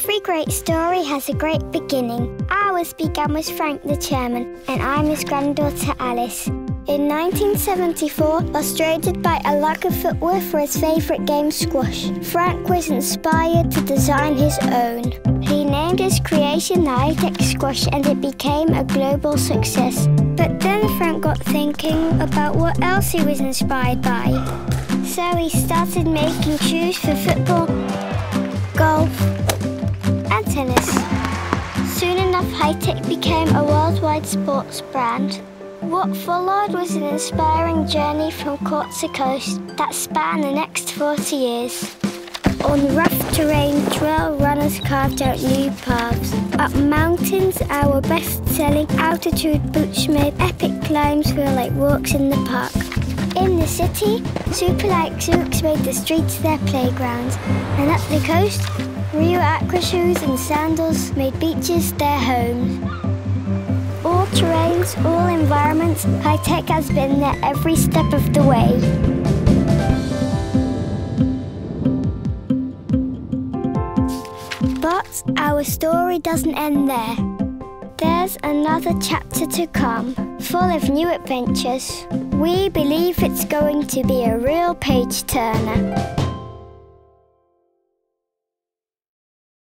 Every great story has a great beginning. Ours began with Frank the chairman, and I'm his granddaughter Alice. In 1974, frustrated by a lack of footwear for his favourite game, squash, Frank was inspired to design his own. He named his creation the squash and it became a global success. But then Frank got thinking about what else he was inspired by. So he started making shoes for football, tennis. Soon enough, Hi-Tec became a worldwide sports brand. What followed was an inspiring journey from coast to coast that spanned the next 40 years. On rough terrain, trail runners carved out new paths. Up mountains, our best-selling altitude boots made epic climbs feel like walks in the park. In the city, super-like Zuuks made the streets their playgrounds. And up the coast, Rio Aqua shoes and sandals made beaches their homes. All terrains, all environments, Hi-Tec has been there every step of the way. But our story doesn't end there. There's another chapter to come, full of new adventures. We believe it's going to be a real page turner.